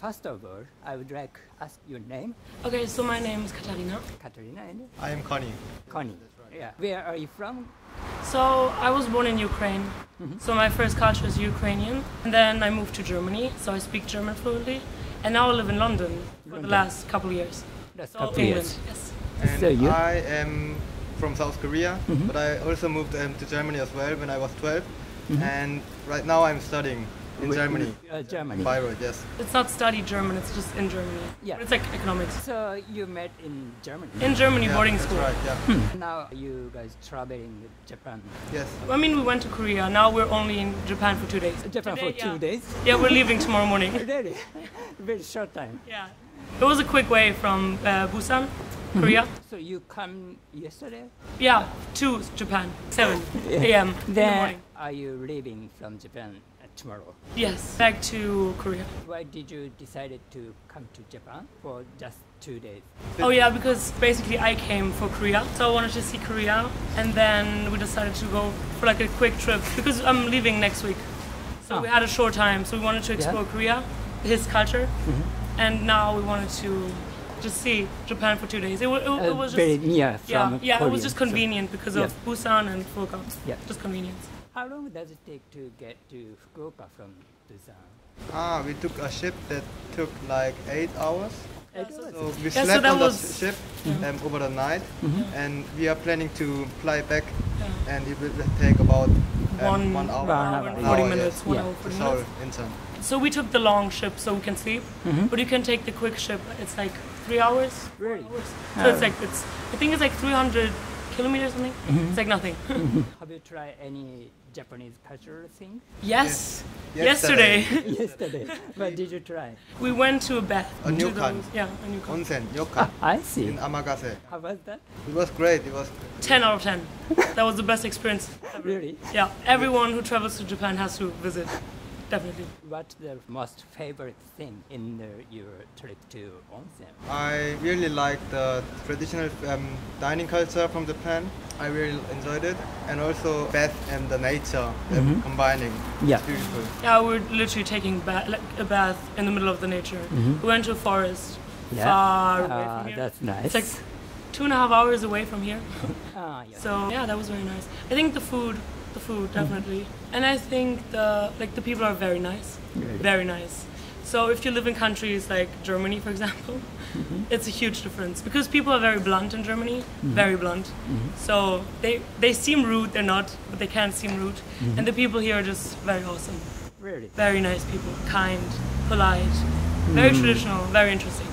First of all, I would like to ask your name, Okay, so my name is Katarina. Katarina and I am Connie. Connie. Yeah. Where are you from? So I was born in Ukraine. So my first culture is Ukrainian. And then I moved to Germany, so I speak German fluently. And now I live in London for the last couple of years. That's So couple England, years. yes. And So you? I am from South Korea, Mhm. but I also moved um, to Germany as well when I was 12. Mhm. And right now I'm studying in Wh- Germany. Uh, Germany. Bayreuth, yes. It's not study German, it's just in Germany. Yeah. But it's like economics. So you met in Germany. In Germany, Yeah, boarding that's school. right, yeah. now you guys traveling Japan. Yes. I mean, we went to Korea. Now we're only in Japan for two days. Japan Today, for two yeah. days. Yeah, we're leaving tomorrow morning. Really, very short time. Yeah. It was a quick way from uh, Busan, Korea. So you come yesterday. Yeah, to Japan, 7 Yeah. a.m. in the Then morning. are you leaving from Japan tomorrow? Yes, back to Korea. Why did you decided to come to Japan for just two days? Oh yeah, because basically I came for Korea, so I wanted to see Korea, and then we decided to go for like a quick trip because I'm leaving next week. So Ah. we had a short time, so we wanted to Yeah. explore Korea, his culture, and now we wanted to just see Japan for two days. It, it, it Uh, was very just near yeah, yeah, it Korea, was just so- convenient because Yeah. of Busan and Fukuoka. Yeah. Just convenience. How long does it take to get to Fukuoka from Busan? Ah, we took a ship that took like eight hours. Eight so- hours? So we Yeah, slept that on the was- ship um, over the night, and we are planning to fly back, Yeah. and it will take about um, One, one hour. One hour hour, and 40 minutes, yes. one Yeah. hour, To 40 Seoul, minutes. Incheon. So we took the long ship so we can sleep, but you can take the quick ship. It's like three hours. Really? hours. Oh. So it's like it's. I think it's like 300 kilometers something. It's like nothing. Have you tried any Japanese cultural thing? yes. Yesterday. Yesterday Yesterday. what did you try? we went to a bath. A to ryokan. those- Yeah, a new Onsen, Ryokan, ah, I see. in Amagase. How was that? It was great. It was 10 out of 10. That was the best experience. Ever. Really? Yeah, everyone who travels to Japan has to visit. Definitely. What's the most favorite thing in the, your trip to onsen? I really like the traditional um, dining culture from Japan. I really enjoyed it, and also bath and the nature um, combining. Yeah. It's beautiful. Yeah, we're literally taking ba- like a bath in the middle of the nature. We went to a forest far away Ah, from here. that's nice. It's like two and a half hours away from here. ah, yeah. So yeah, that was very nice. I think the food, the food definitely, and I think the like the people are very nice, Really? very nice. So if you live in countries like Germany, for example, mm-hmm. it's a huge difference because people are very blunt in Germany, mm-hmm. very blunt. Mm-hmm. So they they seem rude, they're not, but they can seem rude. And the people here are just very awesome, really. very nice people, kind, polite, very mm. traditional, very interesting.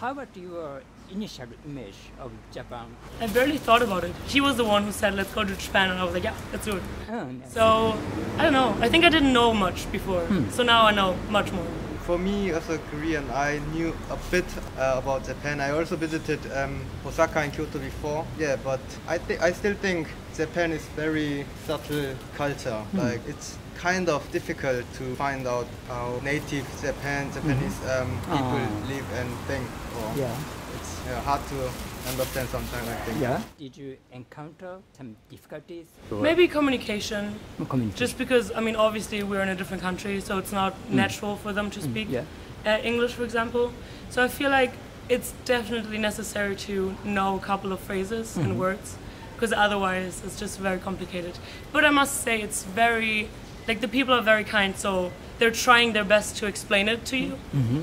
How about your initial image of Japan? I barely thought about it. He was the one who said, "Let's go to Japan," and I was like, "Yeah, let's do it." Oh, nice. So I don't know. I think I didn't know much before, so now I know much more. For me, as a Korean, I knew a bit uh, about Japan. I also visited um, Osaka and Kyoto before. Yeah, but I think I still think Japan is very subtle culture. Like it's kind of difficult to find out how native Japan Japanese um, people Ah. live and think. Or yeah. It's yeah, hard to understand sometimes. I think. Yeah. Did you encounter some difficulties? Maybe communication, communication? just because I mean, obviously we're in a different country, so it's not mm. natural for them to mm, speak yeah. uh, English, for example. So I feel like it's definitely necessary to know a couple of phrases and mm-hmm. words, because otherwise it's just very complicated. But I must say, it's very like the people are very kind, so they're trying their best to explain it to you,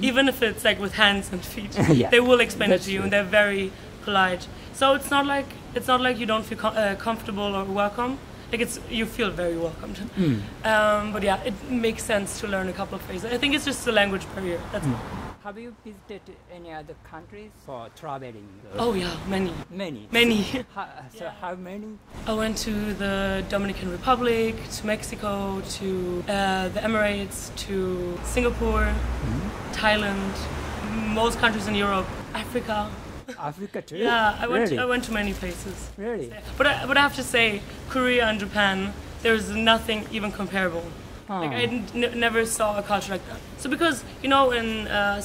even if it's like with hands and feet. Yeah, they will explain that's it to you, true. and they're very polite. So it's not like it's not like you don't feel com- uh, comfortable or welcome. Like it's you feel very welcomed. Mm. Um, but yeah, it makes sense to learn a couple of phrases. I think it's just a language barrier. That's Mm. All. Have you visited any other countries for traveling? Oh yeah, many, Many. many. How, so Yeah. how many? I went to the Dominican Republic, to Mexico, to uh, the Emirates, to Singapore, Thailand, most countries in Europe, Africa. Africa too? Yeah, I went. Really? To, I went to many places. Really? But I, but I have to say, Korea and Japan, there's nothing even comparable. Like I never saw a culture like that. So because you know, in uh,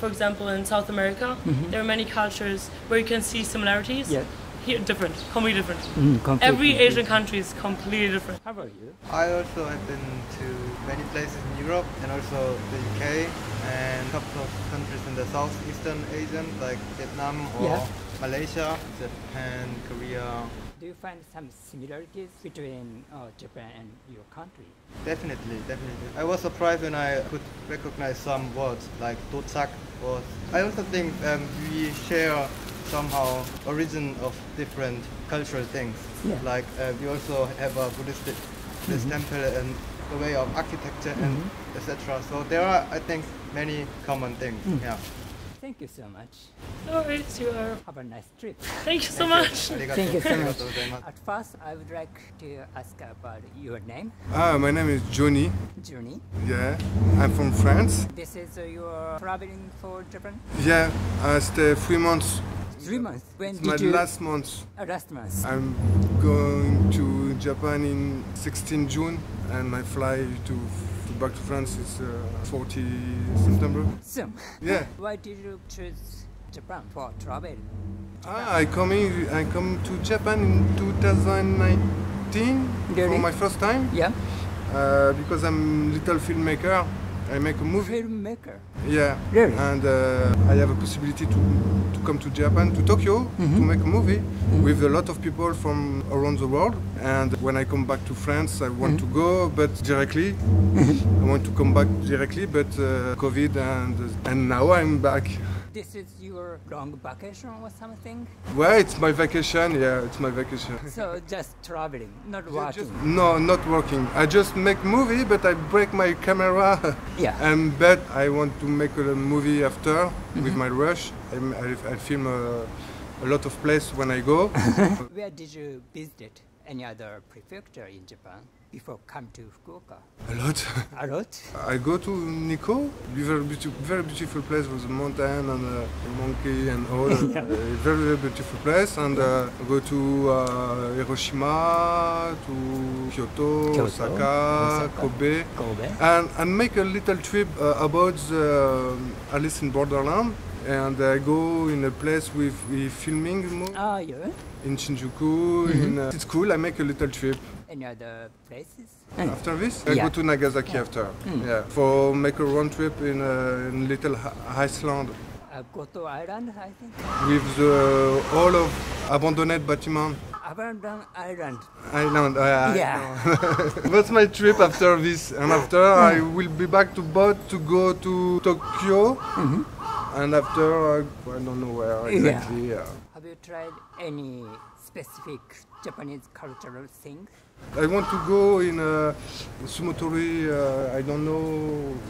for example, in South America, there are many cultures where you can see similarities. Yeah. Here, different, completely different. Mm, completely Every Asian country is completely different. How about you? I also have been to many places in Europe and also the UK and a couple of countries in the Southeastern Asian like Vietnam or Yeah. Malaysia, Japan, Korea. Do you find some similarities between uh, Japan and your country? Definitely, definitely. I was surprised when I could recognize some words like dochak was. I also think um, we share somehow origin of different cultural things. Yeah. Like uh, we also have a Buddhistic Buddhist temple and the way of architecture and etc. So there are, I think, many common things. Yeah. Thank you so much. No worries, you are. Have a nice trip. Thank you so much. Arigato. Thank you so much. At first, I would like to ask about your name, Ah, my name is Johnny. Journey. Yeah, I'm from France. This is uh, your traveling for Japan. Yeah, I stay three months. Three months. When It's did my you? last month. Uh, last month. I'm going to Japan in 16 June, and my flight to, to back to France is uh, 40 September. Soon. Yeah. Why did you choose Japan for travel? Ah, I coming. I come to Japan in 2019 Really? for my first time Yeah. uh, because I'm little filmmaker. I make a movie. Filmmaker. Yeah. Really? And uh, I have a possibility to, to come to Japan, to Tokyo, to make a movie with a lot of people from around the world. And when I come back to France, I want to go, but directly. I want to come back directly, but uh, COVID and and now I'm back. This is your long vacation or something? Well, it's my vacation. Yeah, it's my vacation. So just traveling, not working. Just- no, not working. I just make movie, but I break my camera. Yeah. And but I want to make a movie after mm-hmm. with my rush. I, I, I film a, a lot of place when I go. Where did you visit any other prefecture in Japan before come to Fukuoka? a lot. A lot? I go to Nikko, very beautiful, very beautiful place with a mountain and a monkey and all. Yeah. Uh, very, very beautiful place. And uh, I go to uh, Hiroshima, to Kyoto, Kyoto, Osaka, Osaka. Kobe. Kobe. and, and make a little trip uh, about the, um, Alice in Borderland. And I go in a place with, with filming Ah, yeah. in Shinjuku. In, uh, it's cool. I make a little trip. Any other places? After this, I Yeah. go to Nagasaki after. Yeah, for make a round trip in, uh, in little Ha- Iceland Uh, Goto Island, I think. with the all of abandoned bâtiments. Abandon Island. Island. Uh, Yeah. That's my trip after this, and after I will be back to boat to go to Tokyo, and after I, I don't know where exactly. Yeah. Have you tried any specific Japanese cultural things? I want to go in uh, Sumotori, uh, I don't know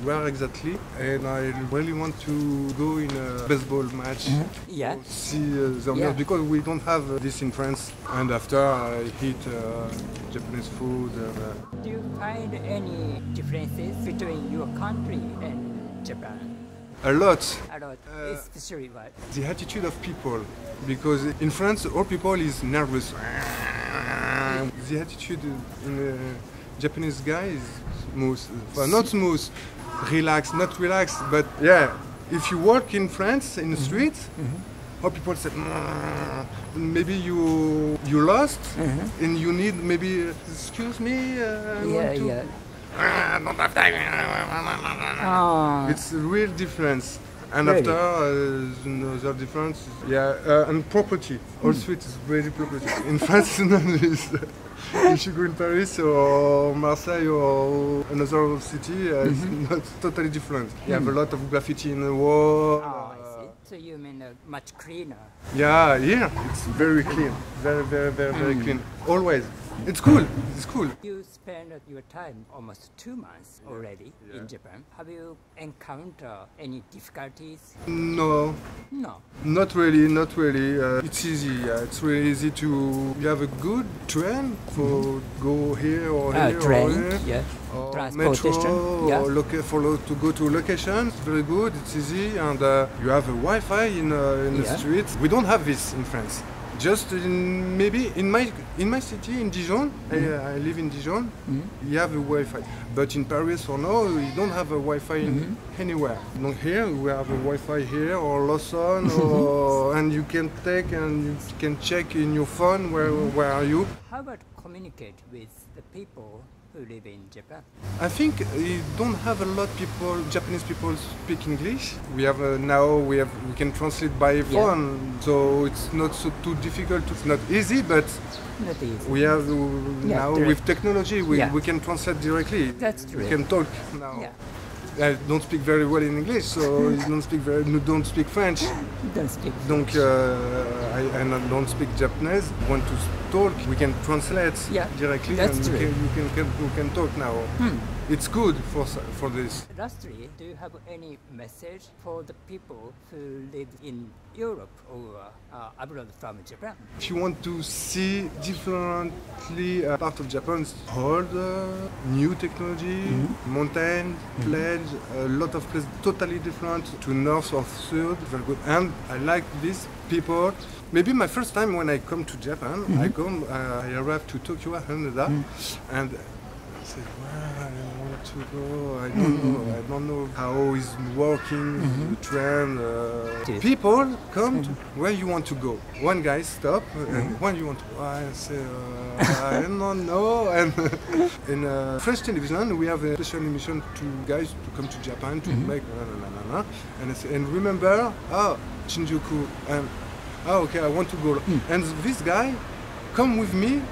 where exactly, and I really want to go in a baseball match. Yeah. See uh, the ambiance Yeah. because we don't have uh, this in France. And after I eat uh, Japanese food. And, uh, Do you find any differences between your country and Japan? a lot. A lot, Uh, especially what? The attitude of people, because in France all people is nervous. The attitude in the Japanese guy is smooth, well, not smooth, relaxed, not relaxed, but yeah. If you walk in France in the streets, all people say, "Mm, maybe you you lost and you need maybe excuse me. Uh, Yeah, want to-" yeah. "Ah, don't have time." Ah, It's a real difference. And Really? after uh, another difference, yeah, uh, and property. All street is very property. In France, none this. if you go in Paris or Marseille or another city, uh, it's not totally different. You have a lot of graffiti in the wall. oh, I see. So you mean uh, much cleaner? Yeah, yeah, it's very clean, very, very, very, very clean. Always, it's cool. It's cool. You spend your time almost two months already in Japan. Have you encountered any difficulties? No, No. Not really, not really. Uh, it's easy. Yeah. It's really easy to. You have a good train for go here or Uh, here or train, here. yeah. Or Transportation, metro yeah. or loca- for lo- to go to location. It's very good. It's easy, and uh, you have a Wi-Fi in uh, in the Yeah. streets. We don't have this in France. Just in maybe in my in my city in Dijon, I, Mm-hmm. uh, I live in Dijon. You have a Wi-Fi, but in Paris or no, you don't have a Wi-Fi Mm-hmm. anywhere. Not here. We have a Wi-Fi here or Lawson, Mm-hmm. or and you can take and you can check in your phone where Mm-hmm. where are you. How about communicate with the people who live in Japan? I think we don't have a lot people Japanese people speak English. We have uh, now we have we can translate by phone, so it's not so too difficult. It's not easy, but Not easy. we have uh, Yeah, now direct. with technology we, Yeah. we can translate directly. That's true. We can talk now. I don't speak very well in English, so you don't speak very you don't speak French. Don't speak. Donc uh, I, I don't speak Japanese. Want to talk? We can translate Yeah, directly, that's and true. Hmm. Can, you can, can can talk now. It's good for for this. Lastly, do you have any message for the people who live in Europe or uh, abroad from Japan? If you want to see differently uh, part of Japan, old, uh, new technology, mountain, plains, a lot of places totally different to north or south, very good. And I like these people. Maybe my first time when I come to Japan, I come, uh, I arrived to Tokyo, Haneda, and I said, "Where I don't want to go? I don't know. Mm-hmm. I don't know how is working mm-hmm. the train. Uh, Yes. people come to where you want to go. One guy stop and when you want to go. I say, uh, I don't know. And in uh, French television, we have a special mission to guys to come to Japan to make na, na, na, na, and I say, and remember, oh, Shinjuku. And, oh, okay, I want to go. Mm. And this guy come with me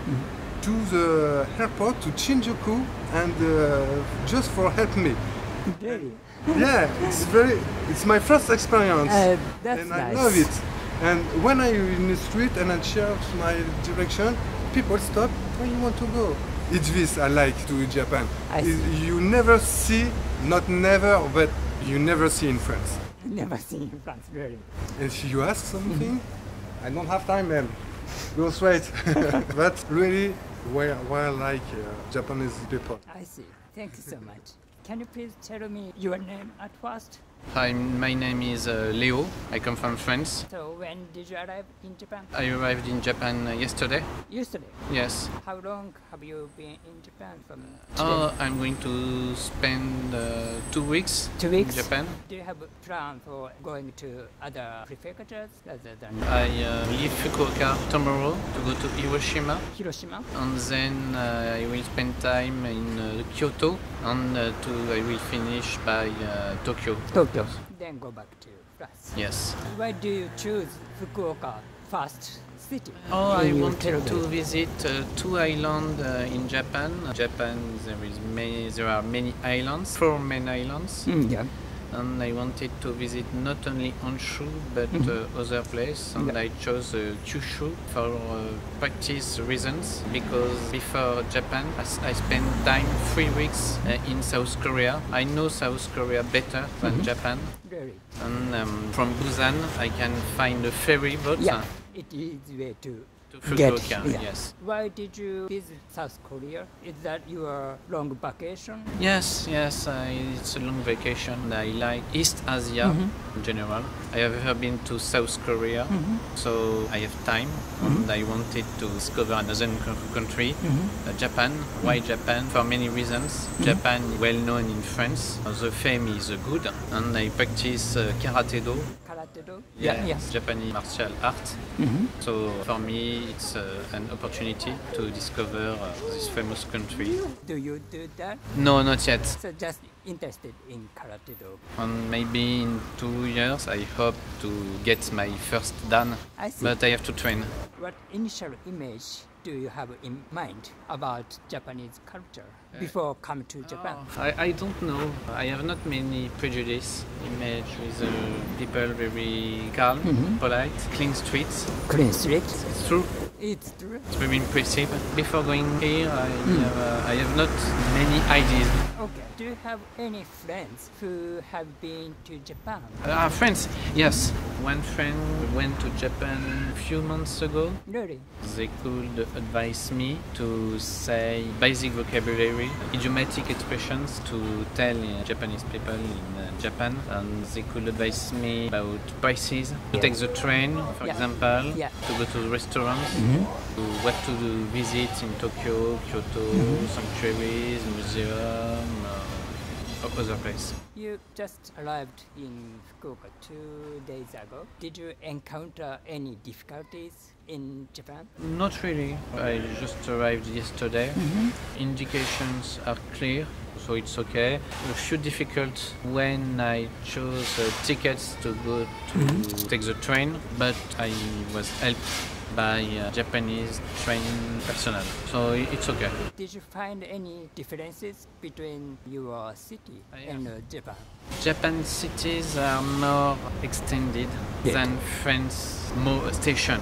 to the airport to Shinjuku and uh, just for help me. Really? Yeah, it's very, it's my first experience Uh, that's and nice. I love it. And when I in the street and I change my direction, people stop. Where you want to go? It's this I like to Japan. I see. You never see, not never, but you never see in France. Never seen in France, really. If you ask something, I don't have time, man. Go straight. but really, why I like uh, Japanese people. I see. Thank you so much. Can you please tell me your name at first? Hi, my name is uh, Leo. I come from France. So when did you arrive in Japan? I arrived in Japan uh, yesterday. Yesterday. Yes. How long have you been in Japan from today? Oh, I'm going to spend uh, two weeks Two weeks? in Japan. Do you have a plan for going to other prefectures other than I uh, leave Fukuoka tomorrow to go to Hiroshima, Hiroshima? and then uh, I will spend time in uh, Kyoto, and uh, to I will finish by uh, Tokyo. Tokyo. Then go back to France. Yes. Why do you choose Fukuoka first city? Oh, I wanted to visit uh, two islands uh, in Japan. Japan, there is many, there are many islands, four main islands, Mm, yeah. And I wanted to visit not only Honshu but Mhm. uh, other place. And Yeah. I chose uh, Kyushu for uh, practice reasons because before Japan, I spent time three weeks uh, in South Korea. I know South Korea better than Mhm. Japan. Really? And um, from Busan, I can find a ferry boat Yeah. It is way to to get. Fukuoka. yeah. Yes. Why did you visit South Korea? Is that your long vacation? Yes, yes, uh, it's a long vacation. I like East Asia Mhm. in general. I have ever been to South Korea, Mhm. so I have time and I wanted to discover another co- country, uh, Japan. Why Japan? For many reasons. Japan well known in France. The fame is good, and I practice uh, karate do. Karate do? Yeah, yeah. Japanese martial art. Mhm. So for me, it's uh, an opportunity to discover uh, this famous country. Do you do that? No, not yet. So just interested in karate do. And maybe in two years, I hope to get my first dan, I see. but I have to train. What initial image do you have in mind about Japanese culture before come to Japan? I, I don't know. I have not many prejudice image with uh, people very calm, Mhm. polite, clean streets. Clean streets? It's true. It's true. It's very impressive. Before going here, I, Hmm. have, uh, I have not many ideas. Okay. Do you have any friends who have been to Japan? Ah, friends, yes. One friend went to Japan a few months ago. Really? They could advise me to say basic vocabulary, idiomatic expressions to tell uh, Japanese people in uh, Japan, and they could advise me about prices, to take the train, for Yeah. example, Yeah. to go to restaurants, to what to do, visit in Tokyo, Kyoto, sanctuaries, museum. Uh, o- other place. You just arrived in Fukuoka two days ago. Did you encounter any difficulties in Japan? Not really. I just arrived yesterday. Indications are clear, so it's okay. A few difficult when I chose uh, tickets to go to take the train, but I was helped by uh, Japanese train personnel, so it's okay. Did you find any differences between your city Uh, yeah. and uh, Japan? Japan cities are more extended Yeah. than France Mo station.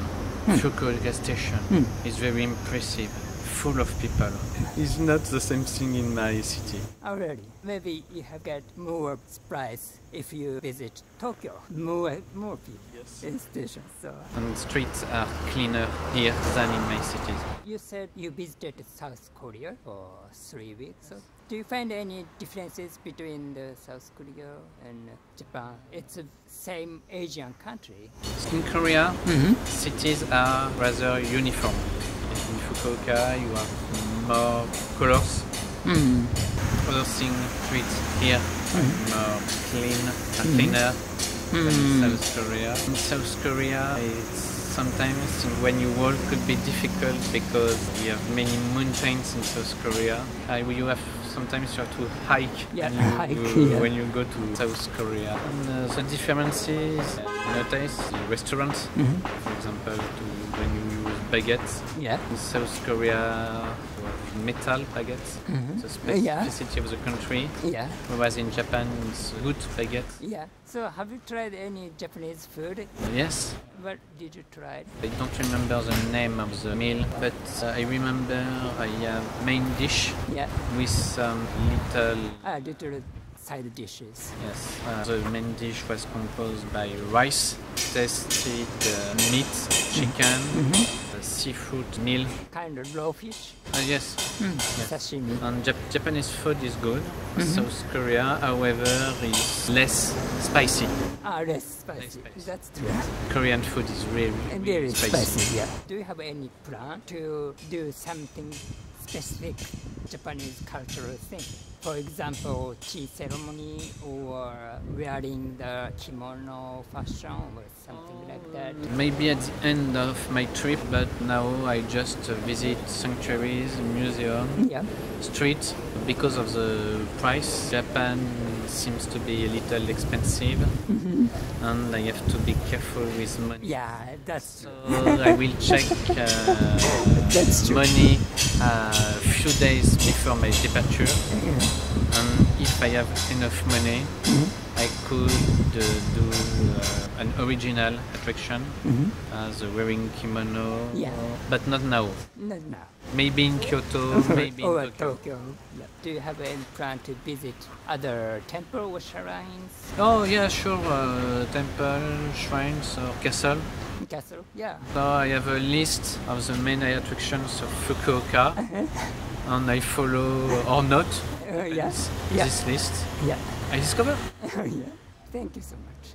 Fukuoka station is very impressive, full of people. It's not the same thing in my city. Oh, Already, maybe you have got more surprise if you visit Tokyo. More, more people Yes. in stations. So And streets are cleaner here than in my cities. you said you visited South Korea for three weeks. So do you find any differences between the South Korea and Japan? It's the same Asian country. In Korea, mm-hmm. cities are rather uniform. You have more colors. Hmm. Other thing, streets here are more clean, and hmm. cleaner than in South Korea. In South Korea, it's sometimes when you walk could be difficult because you have many mountains in South Korea. Uh, you have sometimes you have to hike, Yeah, when, you, hike, you- yeah. when you go to South Korea. And, uh, the differences you notice the restaurants, mm-hmm. for example, to when you baguettes. Yeah. In South Korea, metal baguettes, the Yeah. specificity of the country. Yeah. Whereas in Japan, it's wood baguettes. Yeah. So have you tried any Japanese food? Yes, What did you try? I don't remember the name of the meal, but uh, I remember a have main dish Yeah. with some little. Ah, little side dishes. Yes, uh, the main dish was composed by rice, tasted uh, meat, chicken, uh, seafood meal. Kind of raw fish. Uh, yes, yes. Sashimi. And Jap- Japanese food is good. South Korea, however, is less spicy. Ah, less spicy. spicy. That's true. Korean food is really, really very spicy. spicy. Yeah. Do you have any plan to do something specific Japanese cultural thing? For example, tea ceremony or wearing the kimono fashion or something like that. Maybe at the end of my trip, but now I just uh, visit sanctuaries, museum, Yeah. street. Because of the price, Japan seems to be a little expensive, and I have to be careful with money. Yeah, that's So true. I will check uh, That's true. money a few days before my departure, and if I have enough money, I could uh, do uh, an original attraction as a wearing kimono, Yeah. but not now. No, no. Maybe in Kyoto, maybe in or Tokyo. Tokyo. Yeah. Do you have any plan to visit other temple or shrines? Oh yeah, sure. Uh, temple, shrines, or castle. Castle? Yeah. So I have a list of the main attractions of Fukuoka, and I follow or not Uh, yeah. this, Yeah. this list. Yeah. I discover. yeah. Thank you so much.